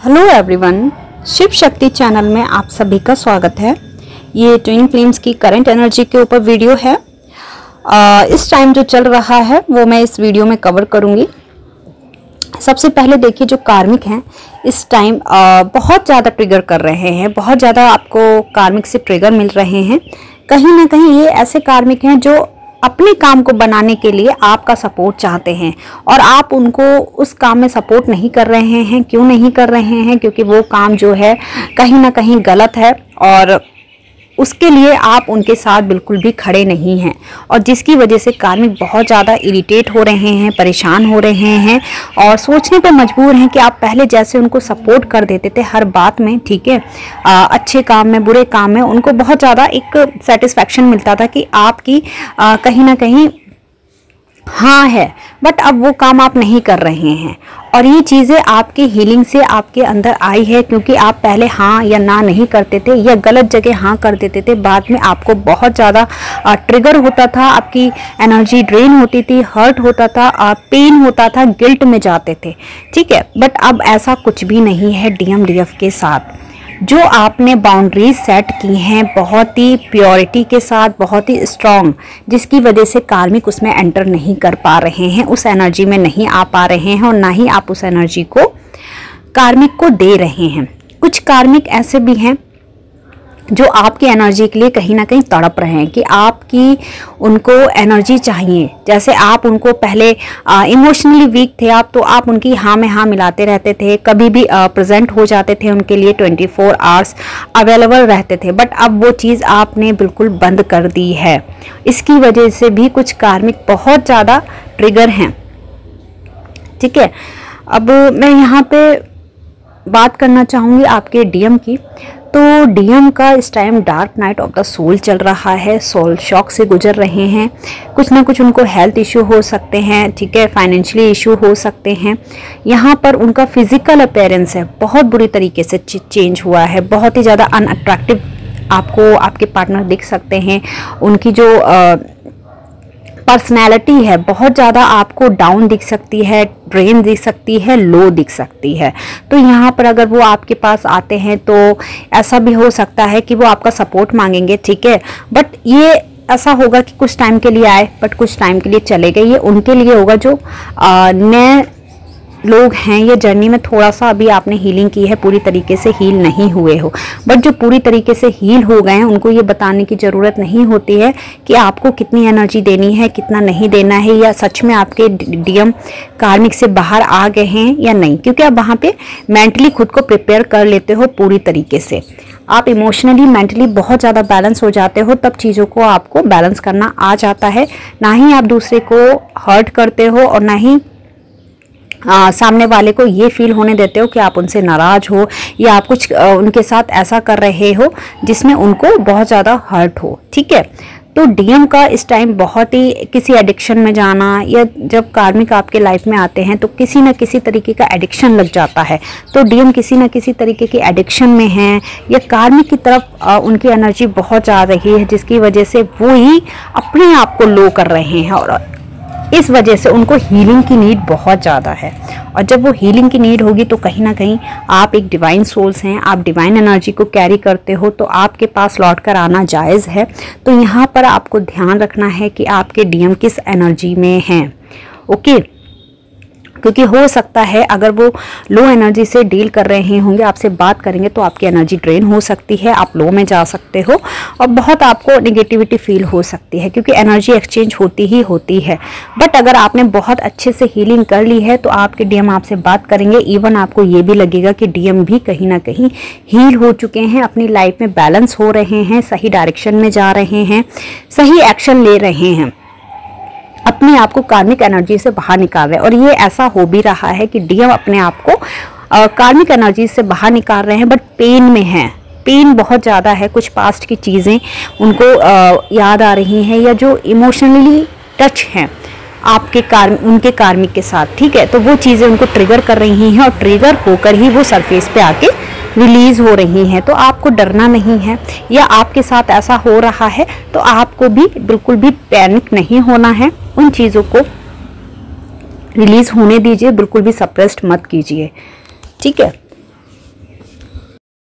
Hello everyone Shiv Shakti channel में आप सभी का स्वागत है। ये ट्विन फ्लेम्स की करंट एनर्जी के ऊपर वीडियो है। आ, इस टाइम जो चल रहा है वो मैं इस वीडियो में कवर करूँगी। सबसे पहले देखिए जो कार्मिक हैं इस टाइम बहुत ज़्यादा ट्रिगर कर रहे हैं। बहुत ज़्यादा आपको कार्मिक से ट्रिगर मिल रहे हैं। कहीं ना कहीं ये ऐसे कार्मिक हैं जो अपने काम को बनाने के लिए आपका सपोर्ट चाहते हैं। और आप उनको उस काम में सपोर्ट नहीं कर रहे हैं, क्यों नहीं कर रहे हैं, क्योंकि वो काम जो है कहीं ना कहीं गलत है। और उसके लिए आप उनके साथ बिल्कुल भी खड़े नहीं हैं। और जिसकी वजह से कार्मिक बहुत ज़्यादा इरिटेट हो रहे हैं, परेशान हो रहे हैं और सोचने पर मजबूर हैं कि आप पहले जैसे उनको सपोर्ट कर देते थे हर बात में, ठीक है? अच्छे काम में, बुरे काम में, उनको बहुत ज़्यादा एक सेटिस्फैक्शन मिलता था कि आपकी कहीं ना कहीं हाँ है बट अब वो काम आप नहीं कर रहे हैं। और ये चीज़ें आपके हीलिंग से आपके अंदर आई है क्योंकि आप पहले हाँ या ना नहीं करते थे या गलत जगह हाँ कर देते थे। बाद में आपको बहुत ज़्यादा ट्रिगर होता था, आपकी एनर्जी ड्रेन होती थी हर्ट होता था पेन होता था गिल्ट में जाते थे। ठीक है बट अब ऐसा कुछ भी नहीं है डीएफ के साथ। जो आपने बाउंड्रीज सेट की हैं, बहुत ही प्योरिटी के साथ, बहुत ही स्ट्रॉन्ग जिसकी वजह से कार्मिक उसमें एंटर नहीं कर पा रहे हैं, उस एनर्जी में नहीं आ पा रहे हैं और ना ही आप उस एनर्जी को कार्मिक को दे रहे हैं। कुछ कार्मिक ऐसे भी हैं जो आपकी एनर्जी के लिए कहीं ना कहीं तड़प रहे हैं कि आपकी उनको एनर्जी चाहिए। जैसे आप उनको पहले इमोशनली वीक थे आप तो आप उनकी हाँ में हाँ मिलाते रहते थे, कभी भी प्रेजेंट हो जाते थे उनके लिए 24 फोर आवर्स अवेलेबल रहते थे। बट अब वो चीज़ आपने बिल्कुल बंद कर दी है। इसकी वजह से भी कुछ कार्मिक बहुत ज़्यादा ट्रिगर हैं। ठीक है? अब मैं यहाँ पे बात करना चाहूँगी आपके डीएम की। तो डीएम का इस time dark night of the soul चल रहा है सोल शॉक से गुजर रहे हैं। कुछ ना कुछ उनको हेल्थ इशू हो सकते हैं ठीक है फाइनेंशियली इशू हो सकते हैं। यहाँ पर उनका फ़िज़िकल अपेयरेंस है बहुत बुरी तरीके से चेंज हुआ है बहुत ही ज़्यादा अनअट्रैक्टिव आपको आपके पार्टनर दिख सकते हैं। उनकी जो आ, पर्सनैलिटी है, बहुत ज़्यादा आपको डाउन दिख सकती है ड्रेन दिख सकती है लो दिख सकती है। तो यहाँ पर अगर वो आपके पास आते हैं तो ऐसा भी हो सकता है कि वो आपका सपोर्ट मांगेंगे, ठीक है? बट ये ऐसा होगा कि कुछ टाइम के लिए आए बट कुछ टाइम के लिए चले गए, ये उनके लिए होगा जो नए लोग हैं, ये जर्नी में थोड़ा सा अभी आपने हीलिंग की है, पूरी तरीके से हील नहीं हुए हो। बट जो पूरी तरीके से हील हो गए हैं, उनको ये बताने की ज़रूरत नहीं होती है कि आपको कितनी एनर्जी देनी है, कितना नहीं देना है, या सच में आपके डीएम कार्मिक से बाहर आ गए हैं या नहीं। क्योंकि आप वहाँ पे मेंटली खुद को प्रिपेयर कर लेते हो पूरी तरीके से। आप इमोशनली मेंटली बहुत ज़्यादा बैलेंस हो जाते हो, तब चीज़ों को आपको बैलेंस करना आ जाता है। ना ही आप दूसरे को हर्ट करते हो और ना ही आ, सामने वाले को ये फील होने देते हो कि आप उनसे नाराज़ हो या आप कुछ आ, उनके साथ ऐसा कर रहे हो जिसमें उनको बहुत ज़्यादा हर्ट हो ठीक है? तो डीएम का इस टाइम बहुत ही किसी एडिक्शन में जाना या जब कार्मिक आपके लाइफ में आते हैं तो किसी न किसी तरीके का एडिक्शन लग जाता है। तो डीएम किसी न किसी तरीके की एडिक्शन में हैं या कार्मिक की तरफ़ आ, उनकी एनर्जी बहुत जा रही है जिसकी वजह से वो ही अपने आप को लो कर रहे हैं और इस वजह से उनको हीलिंग की नीड बहुत ज़्यादा है। और जब वो हीलिंग की नीड होगी तो कहीं ना कहीं आप एक डिवाइन सोल्स हैं, आप डिवाइन एनर्जी को कैरी करते हो तो आपके पास लौट कर आना जायज़ है। तो यहाँ पर आपको ध्यान रखना है कि आपके डीएम किस एनर्जी में हैं। ओके क्योंकि हो सकता है अगर वो लो एनर्जी से डील कर रहे होंगे, आपसे बात करेंगे तो आपकी एनर्जी ड्रेन हो सकती है, आप लो में जा सकते हो और बहुत आपको निगेटिविटी फील हो सकती है, क्योंकि एनर्जी एक्सचेंज होती ही होती है। बट अगर आपने बहुत अच्छे से हीलिंग कर ली है तो आपके डीएम आपसे बात करेंगे। इवन आपको ये भी लगेगा कि डीएम भी कहीं ना कहीं हील हो चुके हैं, अपनी लाइफ में बैलेंस हो रहे हैं, सही डायरेक्शन में जा रहे हैं, सही एक्शन ले रहे हैं। अपने आप को कार्मिक एनर्जी से बाहर निकाल रहे हैं। और ये ऐसा हो भी रहा है कि डीएम अपने आप को कार्मिक एनर्जी से बाहर निकाल रहे हैं बट पेन में हैं। पेन बहुत ज़्यादा है कुछ पास्ट की चीज़ें उनको आ, याद आ रही हैं या जो इमोशनली टच हैं आपके कार उनके कार्मिक के साथ ठीक है? तो वो चीज़ें उनको ट्रिगर कर रही हैं और ट्रिगर होकर ही वो सरफेस पे आके रिलीज़ हो रही हैं। तो आपको डरना नहीं है या आपके साथ ऐसा हो रहा है तो आपको भी बिल्कुल भी पैनिक नहीं होना है। उन चीज़ों को रिलीज़ होने दीजिए बिल्कुल भी सप्रेस्ड मत कीजिए। ठीक है?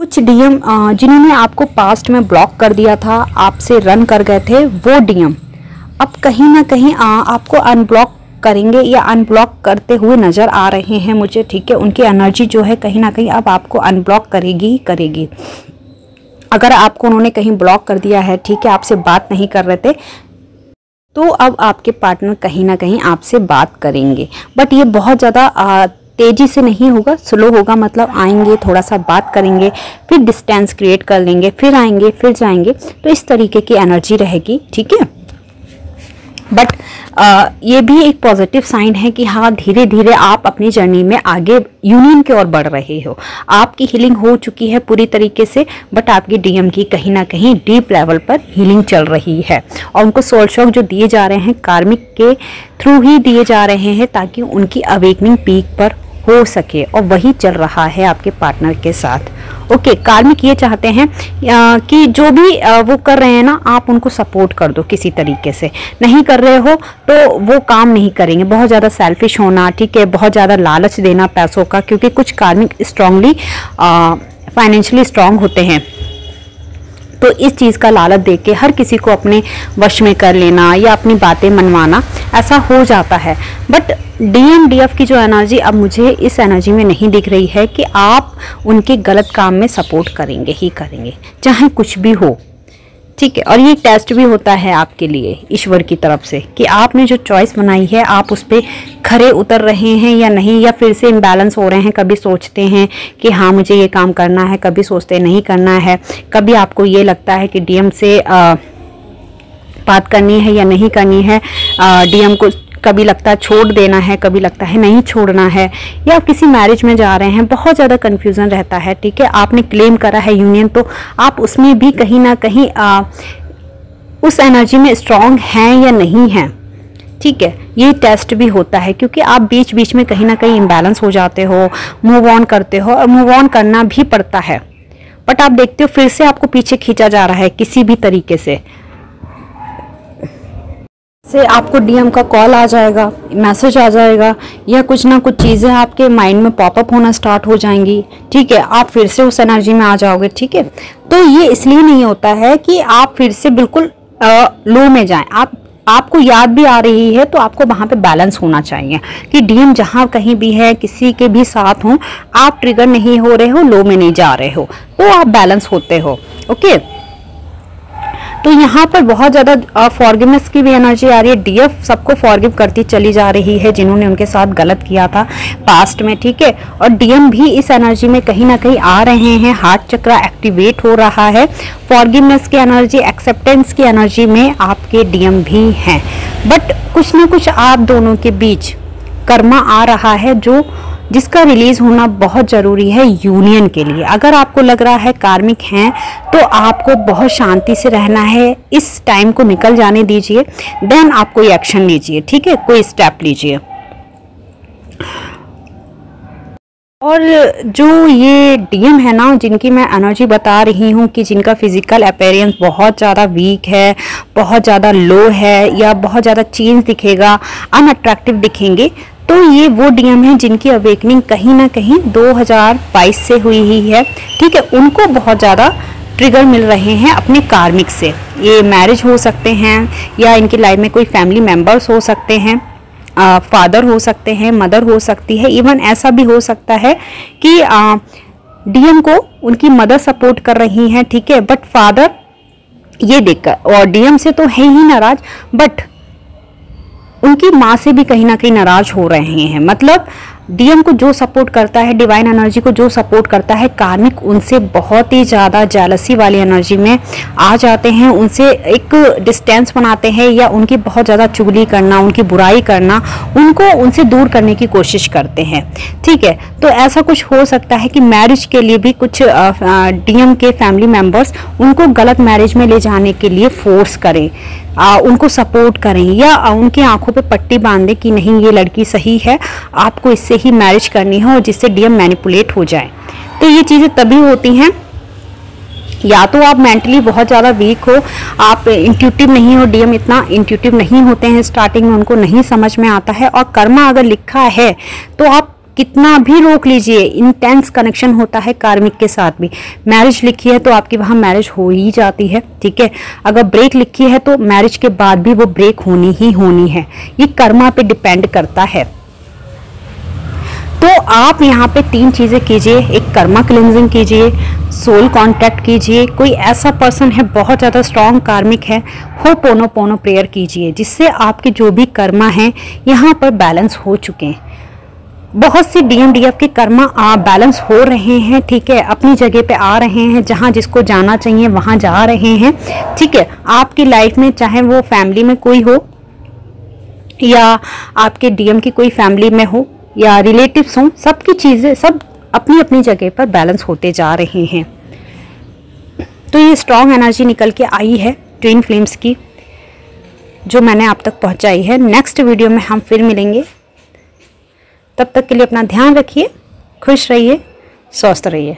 कुछ डीएम जिन्होंने आपको पास्ट में ब्लॉक कर दिया था आपसे रन कर गए थे वो डीएम। अब कहीं ना कहीं आ, आपको अनब्लॉक करेंगे या अनब्लॉक करते हुए नज़र आ रहे हैं मुझे ठीक है? उनकी एनर्जी जो है कहीं ना कहीं अब आपको अनब्लॉक करेगी ही करेगी। अगर आपको उन्होंने कहीं ब्लॉक कर दिया है ठीक है? आपसे बात नहीं कर रहे थे तो अब आपके पार्टनर कहीं ना कहीं आपसे बात करेंगे। बट ये बहुत ज़्यादा तेज़ी से नहीं होगा स्लो होगा मतलब आएँगे थोड़ा सा बात करेंगे, फिर डिस्टेंस क्रिएट कर लेंगे, फिर आएँगे, फिर जाएँगे तो इस तरीके की एनर्जी रहेगी, ठीक है? बट ये भी एक पॉजिटिव साइन है कि हाँ धीरे धीरे आप अपनी जर्नी में आगे यूनियन की ओर बढ़ रहे हो। आपकी हीलिंग हो चुकी है पूरी तरीके से बट आपकी डीएम की कहीं ना कहीं डीप लेवल पर हीलिंग चल रही है। और उनको सोल शॉक जो दिए जा रहे हैं कार्मिक के थ्रू ही दिए जा रहे हैं ताकि उनकी अवेकनिंग पीक पर हो सके और वही चल रहा है आपके पार्टनर के साथ। ओके कार्मिक ये चाहते हैं कि जो भी वो कर रहे हैं ना, आप उनको सपोर्ट कर दो किसी तरीके से। नहीं कर रहे हो तो वो काम नहीं करेंगे। बहुत ज़्यादा सेल्फिश होना, ठीक है, बहुत ज़्यादा लालच देना पैसों का, क्योंकि कुछ कार्मिक स्ट्रांगली फाइनेंशियली स्ट्रांग होते हैं। तो इस चीज़ का लालच दे के हर किसी को अपने वश में कर लेना या अपनी बातें मनवाना, ऐसा हो जाता है। बट डी डी एफ़ की जो एनर्जी अब मुझे इस एनर्जी में नहीं दिख रही है कि आप उनके गलत काम में सपोर्ट करेंगे ही करेंगे, चाहे कुछ भी हो। ठीक है और ये टेस्ट भी होता है आपके लिए ईश्वर की तरफ़ से कि आपने जो चॉइस बनाई है आप उस पर खरे उतर रहे हैं या नहीं या फिर से इम्बैलेंस हो रहे हैं कभी सोचते हैं कि हाँ मुझे ये काम करना है कभी सोचते नहीं करना है कभी आपको ये लगता है कि डीएम से आ, बात करनी है या नहीं करनी है डीएम को कभी लगता है छोड़ देना है कभी लगता है नहीं छोड़ना है या आप किसी मैरिज में जा रहे हैं बहुत ज़्यादा कन्फ्यूज़न रहता है ठीक है? आपने क्लेम करा है यूनियन तो आप उसमें भी कहीं ना कहीं आ, उस एनर्जी में स्ट्रांग हैं या नहीं हैं ठीक है? ये टेस्ट भी होता है क्योंकि आप बीच बीच में कहीं ना कहीं इम्बैलेंस हो जाते हो मूव ऑन करते हो और मूव ऑन करना भी पड़ता है। बट आप देखते हो फिर से आपको पीछे खींचा जा रहा है किसी भी तरीके से। से आपको डीएम का कॉल आ जाएगा मैसेज आ जाएगा, या कुछ ना कुछ चीज़ें आपके माइंड में पॉपअप होना स्टार्ट हो जाएँगी। ठीक है, आप फिर से उस एनर्जी में आ जाओगे, ठीक है? तो ये इसलिए नहीं होता है कि आप फिर से बिल्कुल लो में जाएँ। आप, आपको याद भी आ रही है तो आपको वहाँ पे बैलेंस होना चाहिए कि डीएम जहाँ कहीं भी है, किसी के भी साथ हो, आप ट्रिगर नहीं हो रहे हो लो में नहीं जा रहे हो तो आप बैलेंस होते हो ओके तो यहाँ पर बहुत ज़्यादा फॉरगिवनेस की भी एनर्जी आ रही है। डीएफ सबको फॉरगिव करती चली जा रही है, जिन्होंने उनके साथ गलत किया था पास्ट में, ठीक है? और डीएम भी इस एनर्जी में कहीं ना कहीं आ रहे हैं। हार्ट चक्र एक्टिवेट हो रहा है। फॉरगिवनेस की एनर्जी एक्सेप्टेंस की एनर्जी में आपके डीएम भी हैं। बट कुछ ना कुछ आप दोनों के बीच कर्मा आ रहा है, जो जिसका रिलीज़ होना बहुत ज़रूरी है यूनियन के लिए। अगर आपको लग रहा है कार्मिक हैं तो आपको बहुत शांति से रहना है। इस टाइम को निकल जाने दीजिए देन आप कोई एक्शन लीजिए, ठीक है? कोई स्टेप लीजिए। और जो ये डीएम है ना, जिनकी मैं एनर्जी बता रही हूँ कि जिनका फ़िज़िकल अपेयरेंस बहुत ज़्यादा वीक है, बहुत ज़्यादा लो है, या बहुत ज़्यादा चेंज दिखेगा अनअट्रैक्टिव दिखेंगे तो ये वो डीएम है जिनकी अवेकनिंग कहीं ना कहीं 2022 से हुई ही है। ठीक है, उनको बहुत ज़्यादा ट्रिगर मिल रहे हैं अपने कार्मिक से। ये मैरिज हो सकते हैं या इनकी लाइफ में कोई फैमिली मेंबर्स हो सकते हैं फादर हो सकते हैं मदर हो सकती है। इवन ऐसा भी हो सकता है कि डीएम को उनकी मदर सपोर्ट कर रही हैं, ठीक है बट फादर ये देखकर, और डीएम से तो है ही नाराज़ बट उनकी माँ से भी कहीं ना कहीं नाराज़ हो रहे हैं। मतलब डीएम को जो सपोर्ट करता है डिवाइन एनर्जी को जो सपोर्ट करता है कार्मिक उनसे बहुत ही ज़्यादा जालसी वाली एनर्जी में आ जाते हैं उनसे एक डिस्टेंस बनाते हैं या उनकी बहुत ज़्यादा चुगली करना उनकी बुराई करना उनको उनसे दूर करने की कोशिश करते हैं। ठीक है तो ऐसा कुछ हो सकता है कि मैरिज के लिए भी कुछ डीएम के फैमिली मेंबर्स उनको गलत मैरिज में ले जाने के लिए फोर्स करें आ, उनको सपोर्ट करें या उनकी आँखों पे पट्टी बांधे कि नहीं ये लड़की सही है आपको इससे ही मैरिज करनी हो और जिससे डीएम मैनिपुलेट हो जाए। तो ये चीज़ें तभी होती हैं, या तो आप मेंटली बहुत ज़्यादा वीक हो, आप इंट्यूटिव नहीं हो डीएम इतना इंट्यूटिव नहीं होते हैं स्टार्टिंग में, उनको नहीं समझ में आता है, और कर्मा अगर लिखा है तो आप कितना भी रोक लीजिए इंटेंस कनेक्शन होता है कार्मिक के साथ भी। मैरिज लिखी है तो आपकी वहाँ मैरिज हो ही जाती है, ठीक है? अगर ब्रेक लिखी है तो मैरिज के बाद भी वो ब्रेक होनी ही होनी है। ये कर्मा पे डिपेंड करता है। तो आप यहाँ पे तीन चीज़ें कीजिए। एक कर्मा क्लिनजिंग कीजिए, सोल कांटेक्ट कीजिए। कोई ऐसा पर्सन है, बहुत ज़्यादा स्ट्रॉन्ग कार्मिक है, हो पोनो पोनो प्रेयर कीजिए, जिससे आपके जो भी कर्मा हैं, यहाँ पर बैलेंस हो चुके हैं। बहुत सी डीएमडीएफ के कर्मा आप बैलेंस हो रहे हैं, ठीक है? अपनी जगह पे आ रहे हैं, जहाँ जिसको जाना चाहिए, वहाँ जा रहे हैं, ठीक है? आपकी लाइफ में, चाहे वो फैमिली में कोई हो, या आपके डीएम की कोई फैमिली में हो या रिलेटिव्स हों, सबकी चीज़ें, सब अपनी अपनी जगह पर बैलेंस होते जा रहे हैं। तो ये स्ट्रॉन्ग एनर्जी निकल के आई है ट्विन फ्लेम्स की, जो मैंने आप तक पहुंचाई है। नेक्स्ट वीडियो में हम फिर मिलेंगे। तब तक के लिए अपना ध्यान रखिए, खुश रहिए, स्वस्थ रहिए।